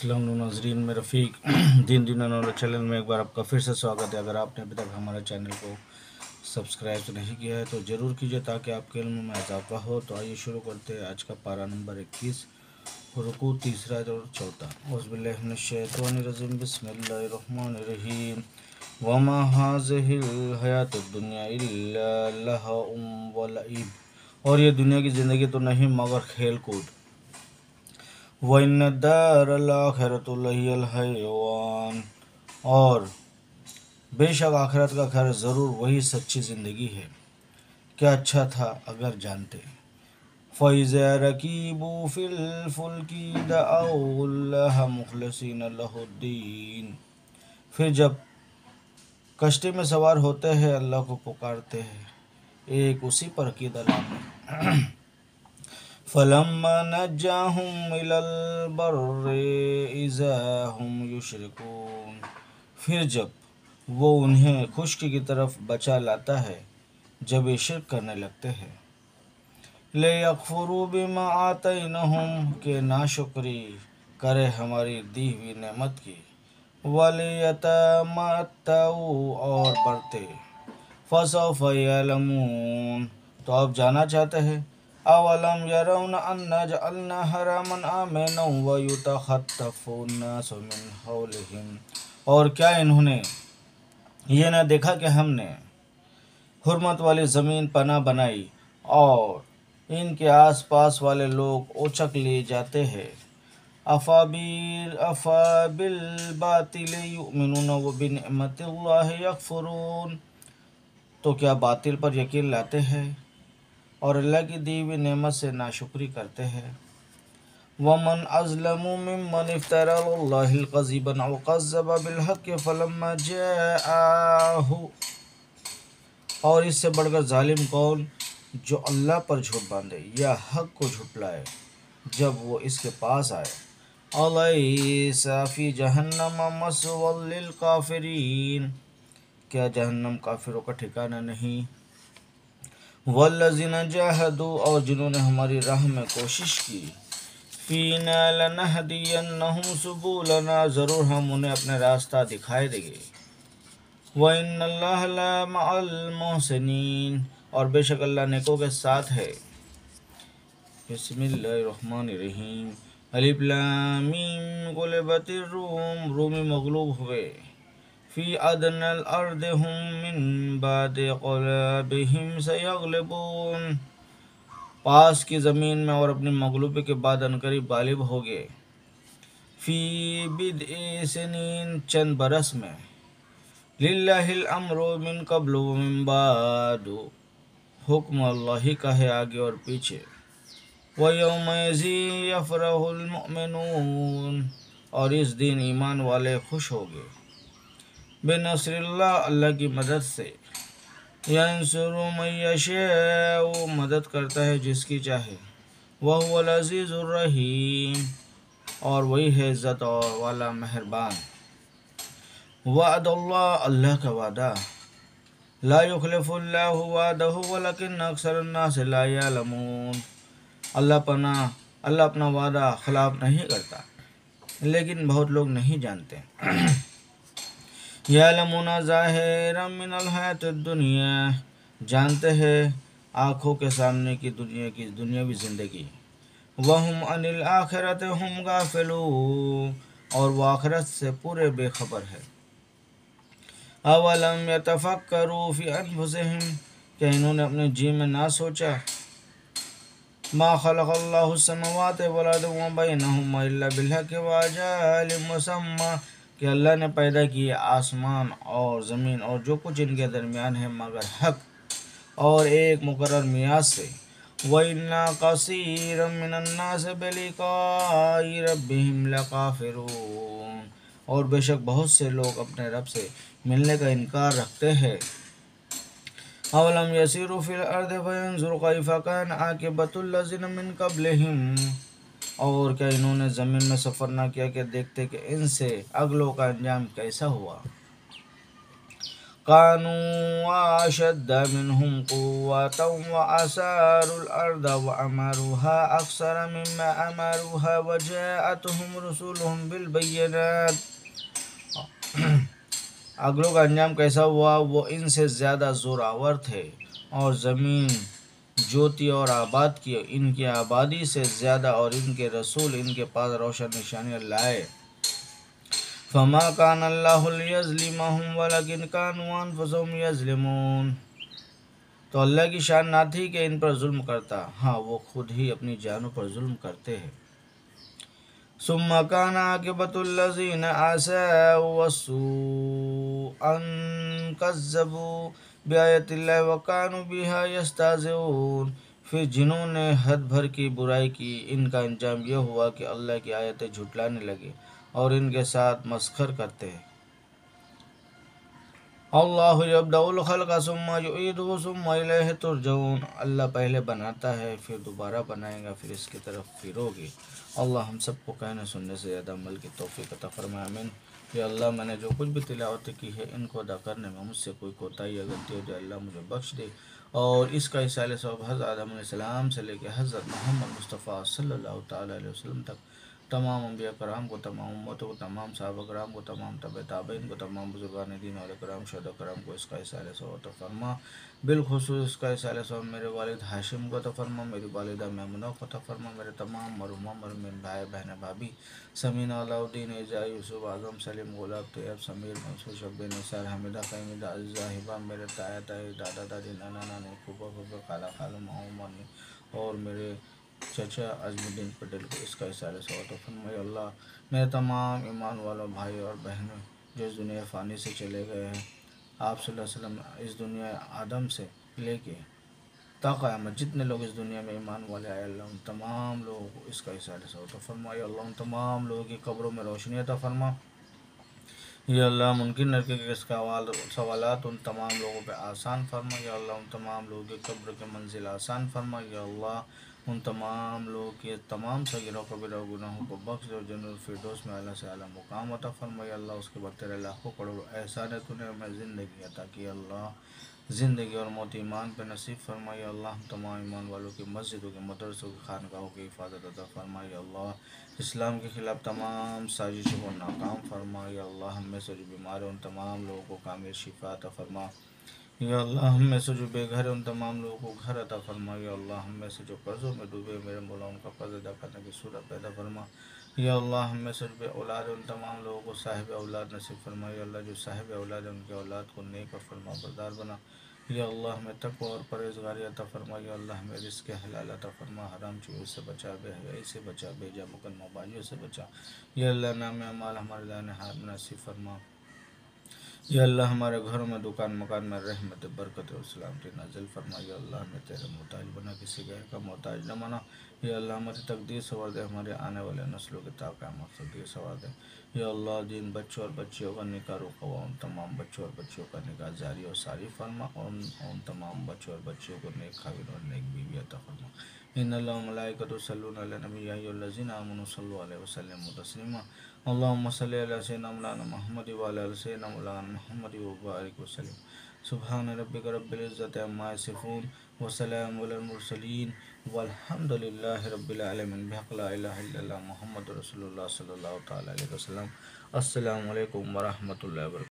अस्सलाम नाजरीन, में रफ़ीक। दिन दिन नॉलेज चैनल में एक बार आपका फिर से स्वागत है। अगर आपने अभी तक हमारे चैनल को सब्सक्राइब तो नहीं किया है तो ज़रूर कीजिए ताकि आपके इल्म में इजाफा हो। तो आइए शुरू करते हैं आज का पारा नंबर इक्कीस, रुकू तीसरा और चौथा। उज़बिल्लिनशैतरजीम बसमीम वमा हयात दुनिया और ये दुनिया की ज़िंदगी तो नहीं, मगर खेल कूद वनदारखरतलहवान और बेशक आखिरत का घर ज़रूर वही सच्ची ज़िंदगी है। क्या अच्छा था अगर जानते। फ़ैज़ फिर जब कश्ती में सवार होते हैं, अल्लाह को पुकारते हैं। एक उसी पर की दला में फलम्मा नज्जाहुम इलल इज़ा हुम युशरिकून फिर जब वो उन्हें खुश्की की तरफ़ बचा लाता है, जब ये शिरक करने लगते हैं। ले यकफुरू बिमा आतैनहुम, के नाशुक्री करे हमारी दी हुई नेमत की। वाले और बढ़ते। फसौफ यलमून तो आप जाना चाहते हैं? अवलम यरौन अन्ना जअलना हरामन आमिना व युतखत्तफुन्नास मिन हौलिहिम और क्या इन्होंने ये न देखा कि हमने हुरमत वाली ज़मीन पना बनाई और इनके आसपास वाले लोग ओचक लिए जाते हैं अफाबिल अफाबिल बातिल युमिनुन व बिनिअमतिल्लाहि यकफुरून तो क्या बातिल पर यकीन लाते हैं और अल्लाह की दी हुई नेमत से नाशुक्री करते हैं। वमन अज़लम जाहू और इससे बढ़कर जालिम कौन? जो अल्लाह पर झूठ बांधे या हक को झुटलाए जब वो इसके पास आए। अलफ़ी जहन्नम काफिरीन। क्या जहन्नम काफिरों का ठिकाना नहीं? वल्लजिन जाहदू, और जिन्होंने हमारी राह में कोशिश की। फ़ीना लनहदियन्नहुम सुबुलना, ज़रूर हम उन्हें अपने रास्ता दिखाए देंगे। व मोहसिन और बेशक अल्लाह नेकों के साथ है। बसमीम अलिफ लाम मीम गुलबतिर रूम, रूमी मगलूब हुए। फ़ी अदनल अर्द हम मिन बाद क़लबिहिम सयगलबून पास की ज़मीन में और अपनी मगलूबी के बाद अनकरीब गालिब हो गए फ़ी बिद सनीन चंद बरस में लिल्लाहिल अम्रो मिन कबल मिन बाद हुक्म अल्लाह ही का है आगे और पीछे व यौम यफ़रहुल मुमिनून और इस दिन ईमान वाले खुश हो गए बेनसरल्ला अल्लाह की मदद से। यशे वो मदद करता है जिसकी चाहे। वह अज़ीज़ुर्रहीम और वही है इज़्ज़त और वाला मेहरबान। वाद अल्लाह का वादा। ला युखलफ़ुल्लाहु वलकिन अक्सर से ला यालमून। अल्लाह पना, अल्लाह अपना वादा खिलाफ नहीं करता, लेकिन बहुत लोग नहीं जानते। यालमुना ज़ाहिर हयात दुनिया। जानते हैं आँखों के सामने की दुनिया की दुनियावी ज़िंदगी। वहम अनिल आखिरत हम गाफिलू और वह आखिरत से पूरे बेखबर है। अवलम यतफ़क्करू फ़ी अनफुसिहिम। क्या इन्होंने अपने जी में ना सोचा। मा खलक़ल्लाहु समवात वल अर्द व बैनहुमा इल्ला बिलहक़ व अजालिम मुसम्मा कि अल्लाह ने पैदा किए आसमान और ज़मीन और जो कुछ इनके दरमियान है मगर हक और एक मुकर मियाज से। वन्ना कसर से काफिर और बेशक बहुत से लोग अपने रब से मिलने का इनकार रखते हैं। अवलम यसीर फिल अर्द फयंजुर कैफ़ और क्या इन्होंने ज़मीन में सफ़र ना किया कि देखते कि इनसे अगलों का अंजाम कैसा हुआ? अक्सर मिम्मा अगलों का अंजाम कैसा हुआ? वो इनसे ज़्यादा जोरावर थे और ज़मीन ज्योति और आबाद की, इनकी आबादी से ज़्यादा और इनके रसूल इनके पास रोशन निशानियाँ लाए। फमा कान अल्लाहम वलकिन कानवान फसम यजलमून। तो अल्लाह की शान ना थी कि इन पर जुल्म करता। हाँ वो खुद ही अपनी जानों पर जुल्म करते हैं। सुम्मा कान आकिबतुल्लज़ीन आसवसू अन कज़्ज़बू। बिआयतिल्लाह वकानु बिहा यस्ताज़िऊन। फिर जिन्होंने हद भर की बुराई की, इनका अंजाम यह हुआ कि अल्लाह की आयतें झुटलाने लगे और इनके साथ मस्खर करते हैं। तुरजऊन। अल्लाह पहले बनाता है, फिर दोबारा बनाएगा, फिर इसकी तरफ़ फिरोगे। अल्लाह हम सबको कहने सुनने से ज़्यादा अमल की तोफ़ी का फरमाया अमीन या अल्लाह मैंने जो कुछ भी तिलावत की है, इनको अदा करने में मुझसे कोई कोताही गलती हो जाए अल्लाह मुझे बख्श दे। और इसका इसाले सब हज़रत आदम से लेकर हज़रत मोहम्मद मुस्तफ़ा सल्लल्लाहु अलैहि वसल्लम तक तमाम अम्बिया कराम को तमाम उम्मतों को तमाम साहब कराम को तमाम तब ताबीन को तमाम बुजुर्गान दीन और कराम शद कराम को इसका इसाल सौ तो फरमा बिलखसूस इसका इसाल सौ मेरे वालिद हाशिम को तो फरमा मेरी वालिदा मेमुना को तो फरमा मेरे तमाम मरुमा मरमिन भाई बहन भाभी समीन अलाउद्दीन एजा यूसुफ आज़म सलीम गुलाब तैयब समीर मंसूर शब्ब नसार हमिदा फ़ैमिदा अज़ा हिबा मेरे ताया ताई दादा दादी नाना नानी फूफा फूफा खाला खालू मामू और मेरे चचा अजमुद्दीन पटेल को इसका इशारे से तो अल्लाह, मेरे तमाम ईमान वालों, भाई और बहनों, जो इस दुनिया फ़ानी से चले गए हैं, आप वसल्लम इस दुनिया आदम से लेके ताक़यामत जितने लोग इस दुनिया में ईमान वाले आए, अल्लाह उन तमाम लोगों को इसका इशारे से तो फरमाई अल्लाह उन तमाम लोगों की कब्रों में रोशनी अता फरमा। या अल्लाह मुमकिन नरके के इसका सवाल उन तमाम लोगों पे आसान फरमा। या अल्लाह, उन तमाम लोगों के कब्र के मंजिल आसान फरमा। या अल्लाह उन तमाम लोगों के तमाम सगिरों कबीरा गुनाहों को बख्श और जनरल फिरदोस में अल्लाह से अला मुकाम अता फरमाई अल्लाह उसके बाद तेरे लाखों करोड़ एहसान तूने हमें ज़िंदगी अता की। अल्लाह ज़िंदगी और मौत ईमान पर नसीब फरमाई अल्लाह हम तमाम ईमान वालों की मस्जिदों के, मदरसों की, खानगाहों की हिफाजत अता फरमाई अल्लाह इस्लाम के ख़िलाफ़ तमाम साजिशों को नाकाम फरमाई अल्लाह हम से जो बीमार हैं, उन तमाम लोगों को कामिल शिफा अता फरमा। या अल्लाह, हम में से जो बेघर है, उन तमाम लोगों को घर अदा फरमा या अल्लाह, हम में से जो कर्ज़ों में डूबे, मेरे मौला, उनका कर्ज अदा करने की सूरत पैदा फरमा। या अल्लाह, हम में से जो औलाद है, उन तमाम लोगों को साहिब औलाद नसीब फरमा या अल्लाह, जो साहिब औलाद है, उनके औलाद को नेक और फरमा बरदार बना। या अल्लाह, हमें तक और परहेजगारी अता फरमा या अल्लाह, हमें रिस्क हलाल अता फरमा। हराम चीज़ों से बचा, बेहयाई से बचा, बेजा मुकदमा बाजियों से बचा। या अल्लाह नाम अमाल हमारे दान हाथ नसीब फरमा। या अल्लाह हमारे घरों में, दुकान, मकान में रहमत, बरकत और सलामती नाजिल फरमा या अल्लाह हमें तेरे मोहताज बना, किसी गैर का मोहताज न बना या अल्लाह हमारी तकदीर सवार दे हमारे आने वाले नस्लों के ताक़ामत तकदीर सवार दे। या अल्लाह दिन बच्चों और बच्चियों का निकाह रुका उन तमाम बच्चों और बच्चियों का निकाह जारी और सारी फरमा और उन, तमाम बच्चों और बच्चियों को नेक खाविन और नेक बीवी अता फरमा। इन मलाइकतुसल्लून अला नबी या अय्युहल्लज़ीना आमनु वसल्लम तस्लीमा। अल्लाहुम्मा सल्लि अला सय्यिदिना मौलाना मुहम्मद व अला सय्यिदिना मौलाना मुहम्मद व बारिक वसल्लम। सुबहान रब्बिक रब्बिल इज़्ज़ति अम्मा यसिफून व सलामुन अलल महमद वल्हम्दुलिल्लाहि रब्बिल आलमीन बिहक़ ला इलाहा